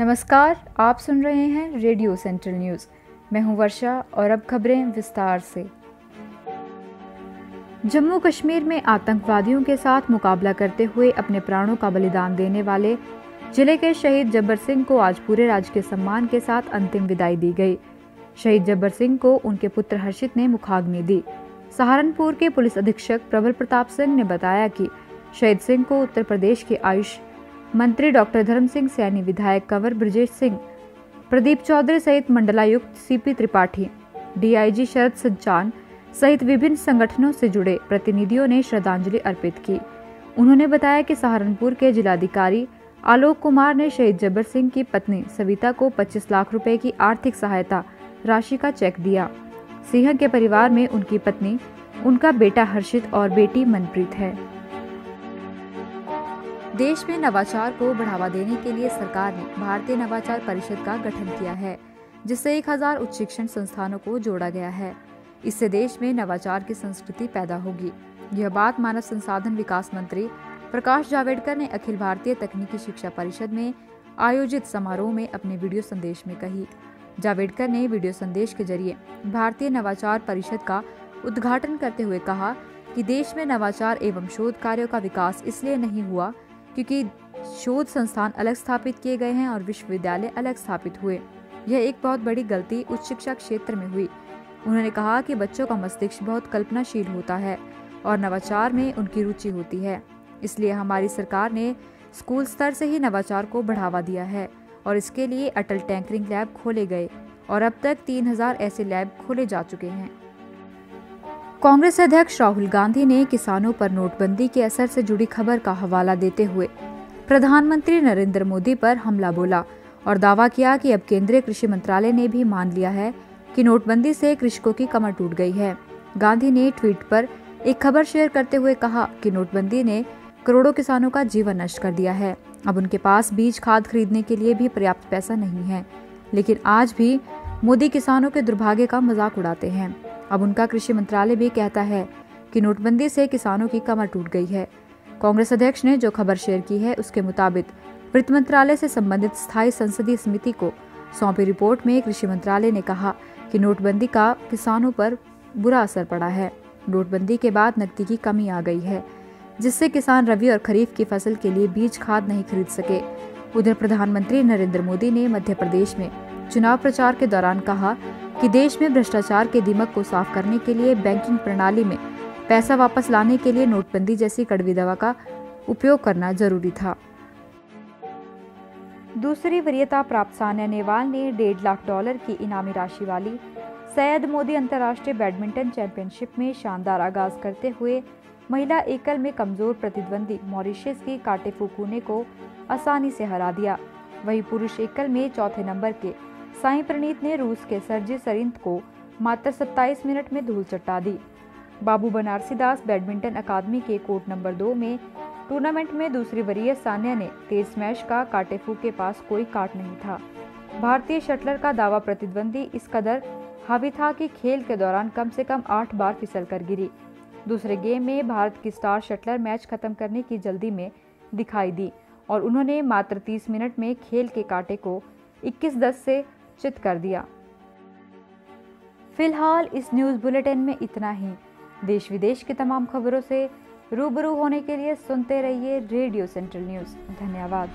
नमस्कार, आप सुन रहे हैं रेडियो सेंट्रल न्यूज़। मैं हूँ वर्षा और अब खबरें विस्तार से। जम्मू कश्मीर में आतंकवादियों के साथ मुकाबला करते हुए अपने प्राणों का बलिदान देने वाले ज़िले के शहीद जब्बर सिंह को आज पूरे राज्य के सम्मान के साथ अंतिम विदाई दी गई। शहीद जब्बर सिंह को उनके पुत्र हर्षित ने मुखाग्नि दी। सहारनपुर के पुलिस अधीक्षक प्रबल प्रताप सिंह ने बताया कि शहीद सिंह को उत्तर प्रदेश के आयुष मंत्री डॉक्टर धर्म सिंह, सैनी विधायक कंवर ब्रजेश सिंह, प्रदीप चौधरी सहित मंडलायुक्त सीपी त्रिपाठी, डीआईजी शरद सज्जान सहित विभिन्न संगठनों से जुड़े प्रतिनिधियों ने श्रद्धांजलि अर्पित की। उन्होंने बताया कि सहारनपुर के जिलाधिकारी आलोक कुमार ने शहीद जब्बर सिंह की पत्नी सविता को 25 लाख रुपए की आर्थिक सहायता राशि का चेक दिया। सिंह के परिवार में उनकी पत्नी, उनका बेटा हर्षित और बेटी मनप्रीत है। देश में नवाचार को बढ़ावा देने के लिए सरकार ने भारतीय नवाचार परिषद का गठन किया है, जिससे एक हज़ार उच्च शिक्षण संस्थानों को जोड़ा गया है। इससे देश में नवाचार की संस्कृति पैदा होगी। यह बात मानव संसाधन विकास मंत्री प्रकाश जावड़ेकर ने अखिल भारतीय तकनीकी शिक्षा परिषद में आयोजित समारोह में अपने वीडियो संदेश में कही। जावड़ेकर ने वीडियो संदेश के ज़रिए भारतीय नवाचार परिषद का उद्घाटन करते हुए कहा कि देश में नवाचार एवं शोध कार्यों का विकास इसलिए नहीं हुआ क्योंकि शोध संस्थान अलग स्थापित किए गए हैं और विश्वविद्यालय अलग स्थापित हुए। यह एक बहुत बड़ी गलती उच्च शिक्षा क्षेत्र में हुई। उन्होंने कहा कि बच्चों का मस्तिष्क बहुत कल्पनाशील होता है और नवाचार में उनकी रुचि होती है। इसलिए हमारी सरकार ने स्कूल स्तर से ही नवाचार को बढ़ावा दिया है और इसके लिए अटल टैंकरिंग लैब खोले गए और अब तक 3000 ऐसे लैब खोले जा चुके हैं। कांग्रेस अध्यक्ष राहुल गांधी ने किसानों पर नोटबंदी के असर से जुड़ी खबर का हवाला देते हुए प्रधानमंत्री नरेंद्र मोदी पर हमला बोला और दावा किया कि अब केंद्रीय कृषि मंत्रालय ने भी मान लिया है कि नोटबंदी से कृषकों की कमर टूट गई है। गांधी ने ट्वीट पर एक खबर शेयर करते हुए कहा कि नोटबंदी ने करोड़ों किसानों का जीवन नष्ट कर दिया है। अब उनके पास बीज खाद खरीदने के लिए भी पर्याप्त पैसा नहीं है, लेकिन आज भी मोदी किसानों के दुर्भाग्य का मज़ाक उड़ाते हैं। अब उनका कृषि मंत्रालय भी कहता है कि नोटबंदी से किसानों की कमर टूट गई है। कांग्रेस अध्यक्ष ने जो खबर शेयर की है, उसके मुताबिक वित्त मंत्रालय से संबंधित स्थायी संसदीय समिति को सौंपी रिपोर्ट में कृषि मंत्रालय ने कहा कि नोटबंदी का किसानों पर बुरा असर पड़ा है। नोटबंदी के बाद नकदी की कमी आ गई है, जिससे किसान रबी और खरीफ की फ़सल के लिए बीज खाद नहीं खरीद सके। उधर प्रधानमंत्री नरेंद्र मोदी ने मध्य प्रदेश में चुनाव प्रचार के दौरान कहा कि देश में भ्रष्टाचार के दिमक को साफ़ करने के लिए बैंकिंग प्रणाली में पैसा वापस लाने के लिए नोटबंदी जैसी कड़वी दवा का उपयोग करना ज़रूरी था। दूसरी वरीयता प्राप्त सान्या नेहवाल ने डेढ़ लाख डॉलर की इनामी राशि वाली सैयद मोदी अंतर्राष्ट्रीय बैडमिंटन चैंपियनशिप में शानदार आगाज़ करते हुए महिला एकल में कमज़ोर प्रतिद्वंदी मॉरिशस की काटे फुकुने को आसानी से हरा दिया। वहीं पुरुष एकल में चौथे नंबर के साई प्रणीत ने रूस के सरजी सरिंत को मात्र 27 मिनट में धूल चट्टा दी। बाबू बनारसी दास बैडमिंटन अकादमी के कोर्ट नंबर दो में टूर्नामेंट में दूसरी वरीय सान्या ने तेज स्मैश का काटेफू के पास कोई काट नहीं था। भारतीय शटलर का दावा प्रतिद्वंदी इस कदर हावी था कि खेल के दौरान कम से कम आठ बार फिसल कर गिरी। दूसरे गेम में भारत की स्टार शटलर मैच खत्म करने की जल्दी में दिखाई दी और उन्होंने मात्र 30 मिनट में खेल के कांटे को 21-10 से चित कर दिया। फ़िलहाल इस न्यूज़ बुलेटिन में इतना ही। देश विदेश की तमाम खबरों से रूबरू होने के लिए सुनते रहिए रेडियो सेंट्रल न्यूज़। धन्यवाद।